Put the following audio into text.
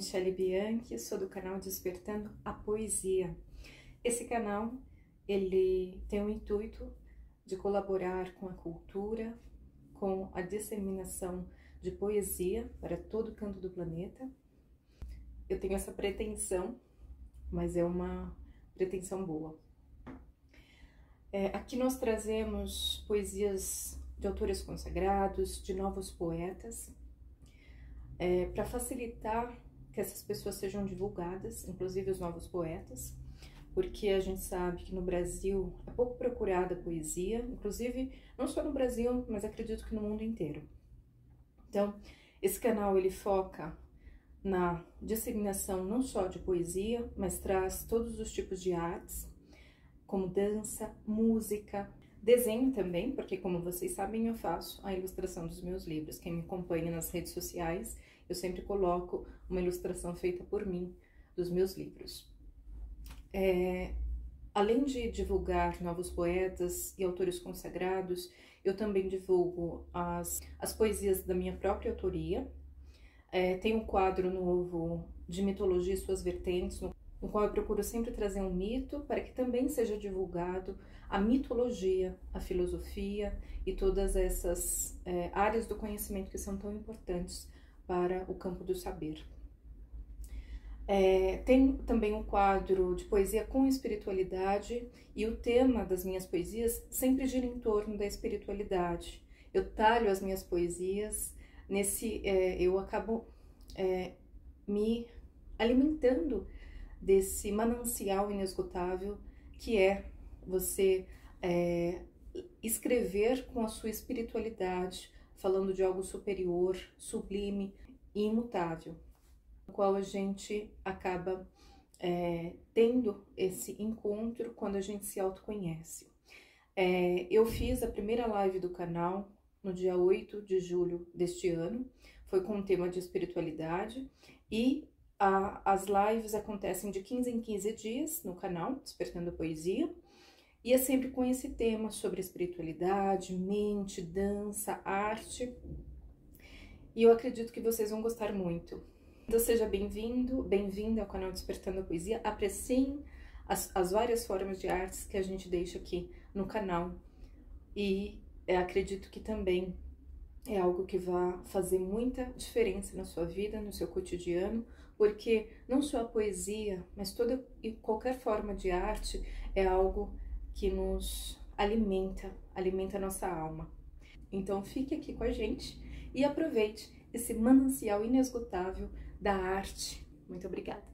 Michele Bianchi, sou do canal Despertando a Poesia. Esse canal, ele tem o intuito de colaborar com a cultura, com a disseminação de poesia para todo canto do planeta. Eu tenho essa pretensão, mas é uma pretensão boa. É, aqui nós trazemos poesias de autores consagrados, de novos poetas, é, para facilitar que essas pessoas sejam divulgadas, inclusive os novos poetas, porque a gente sabe que no Brasil é pouco procurada a poesia, inclusive não só no Brasil, mas acredito que no mundo inteiro. Então, esse canal ele foca na disseminação não só de poesia, mas traz todos os tipos de artes, como dança, música, Desenho também, porque como vocês sabem, eu faço a ilustração dos meus livros. Quem me acompanha nas redes sociais, eu sempre coloco uma ilustração feita por mim dos meus livros. É, além de divulgar novos poetas e autores consagrados, eu também divulgo as, as poesias da minha própria autoria. É, tem um quadro novo de mitologia e suas vertentes, no no qual eu procuro sempre trazer um mito para que também seja divulgado a mitologia, a filosofia e todas essas é, áreas do conhecimento que são tão importantes para o campo do saber. É, tem também um quadro de poesia com espiritualidade e o tema das minhas poesias sempre gira em torno da espiritualidade. Eu talho as minhas poesias nesse, é, eu acabo é, me alimentando desse manancial inesgotável que é você é, escrever com a sua espiritualidade, falando de algo superior, sublime e imutável, no qual a gente acaba é, tendo esse encontro quando a gente se autoconhece. É, eu fiz a primeira live do canal no dia 8 de julho deste ano, foi com o tema de espiritualidade, e a, as lives acontecem de 15 em 15 dias no canal Despertando Poesia. E é sempre com esse tema sobre espiritualidade, mente, dança, arte. E eu acredito que vocês vão gostar muito. Então seja bem-vindo, bem-vinda ao canal Despertando a Poesia. Apreciem as, as, várias formas de artes que a gente deixa aqui no canal. E acredito que também é algo que vai fazer muita diferença na sua vida, no seu cotidiano, porque não só a poesia, mas toda e qualquer forma de arte é algo que nos alimenta, alimenta a nossa alma. Então fique aqui com a gente e aproveite esse manancial inesgotável da arte. Muito obrigada.